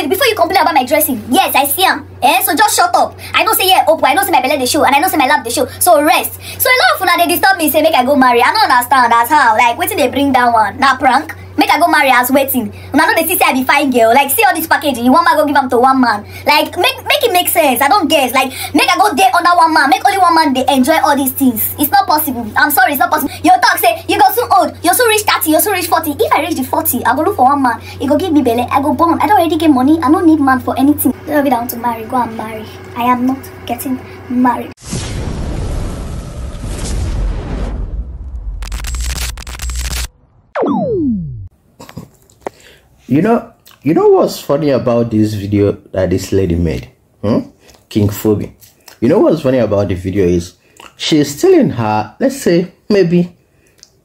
wait before you complain about my dressing yes i see am eh so just shut up. I know say yeah open i know say my belle dey show and i know say my lap dey show. So rest. So a lot of una dey disturb me say make i go marry. I no understand as how like wetin dey bring that one? Na prank make i go marry as wetin una no dey see say i be fine girl. Like see all this packaging you wan man go give am to one man. Like make make e make sense. I don guess like make i go dey under one man. Make only one man dey enjoy all these things. It's not possible. I'm sorry it's not possible. You talk say you go soon old. You soon reach thirty you soon reach forty. If i reach the forty i go look for one man. He go give me belle. I go born. I don already get money. I no need man for anything. Tell me that i want to marry. Go and marry. I am not getting married. You know, you know what's funny about this video that this lady made? Hmm? King Phoebe. You know what's funny about the video is she's still in her, let's say, maybe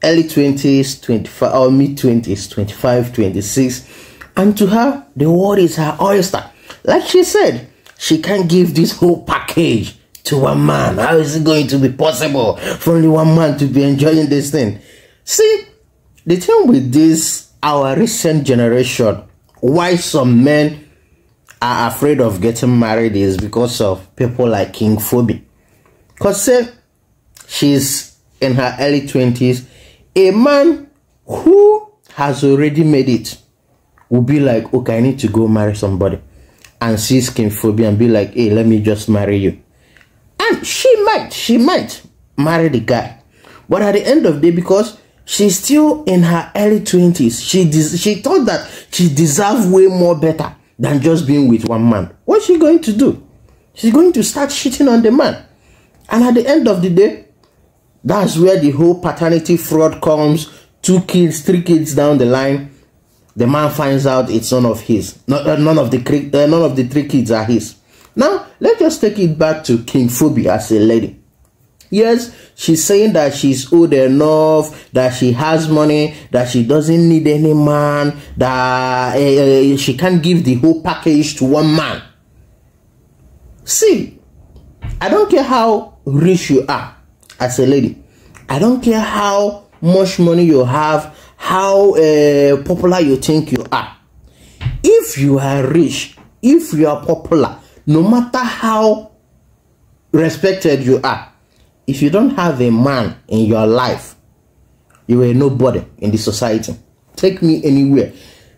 early 20s, 25 or mid 20s, 25, 26. And to her, the world is her oyster. Like she said, she can't give this whole package to one man. How is it going to be possible for only one man to be enjoying this thing? See, the thing with this, our recent generation, why some men are afraid of getting married is because of people like King Phoebe. Because say she's in her early 20s, a man who has already made it will be like, okay, I need to go marry somebody. And sees King Phoebe and be like, hey, let me just marry you. And she might, she might marry the guy. But at the end of the day, because she's still in her early 20s, she she thought that she deserved way more better than just being with one man. What's she going to do? She's going to start cheating on the man. And at the end of the day, that's where the whole paternity fraud comes. Two kids, three kids down the line, the man finds out it's none of his. Uh, none of the uh, none of the three kids are his. Now let's just take it back to King Phoebe as a lady. Yes, she's saying that she's old enough, that she has money, that she doesn't need any man, that uh, she can't give the whole package to one man. See, I don't care how rich you are as a lady. I don't care how much money you have, how uh, popular you think you are. If you are rich, if you are popular, no matter how respected you are, if you don't have a man in your life, you are nobody in the society. Take me anywhere.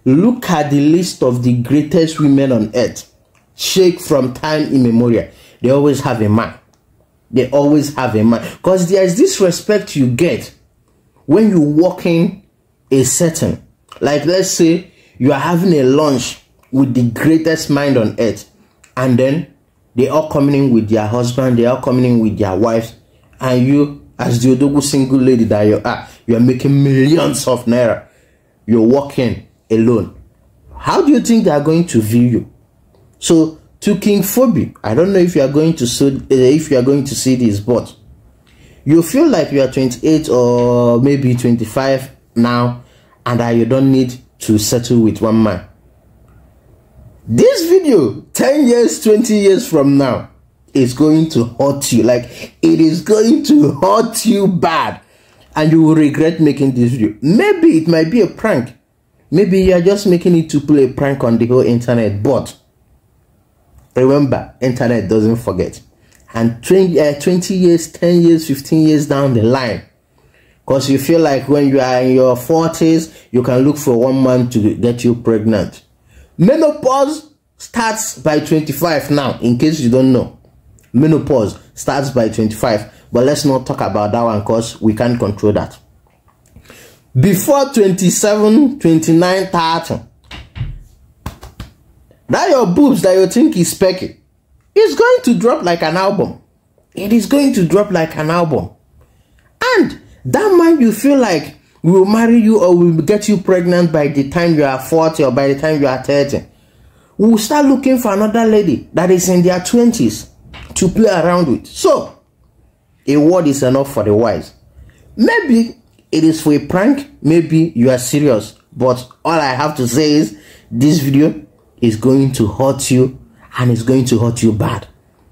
Look at the list of the greatest women on earth. Shake from time immemorial. They always have a man. They always have a man. Because there is this respect you get when you walk in a certain. Like let's say you are having a lunch with the greatest mind on earth. And then they all coming in with their husband, they are coming in with their wives, and you, as the Odogwu single lady that you are, you are making millions of naira. You're walking alone. How do you think they are going to view you? So to King Phoebe, I don't know if you are going to see, uh, if you are going to see this, but you feel like you are 28 or maybe 25 now, and that you don't need to settle with one man. This video, 10 years, 20 years from now, is going to hurt you. Like it is going to hurt you bad, and you will regret making this video. Maybe it might be a prank. Maybe you are just making it to play a prank on the whole internet, but remember, internet doesn't forget. And 20, uh, 20 years, 10 years, 15 years down the line, because you feel like when you are in your 40s, you can look for one man to get you pregnant. Menopause starts by 25 now, in case you don't know. Menopause starts by 25, but let's not talk about that one because we can't control that. Before 27, 29, 30, that your boobs that you think is specky is going to drop like an album. It is going to drop like an album. And that man you feel like will marry you or will get you pregnant by the time you are 40 or by the time you are 30 will start looking for another lady that is in their 20s to play around with. So, a word is enough for the wise. Maybe it is for a prank, maybe you are serious, but all I have to say is this video is going to hurt you and it's going to hurt you bad.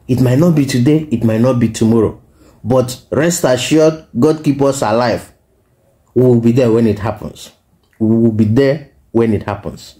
It might not be today, it might not be tomorrow, but rest assured, God keep us alive. We will be there when it happens. We will be there when it happens.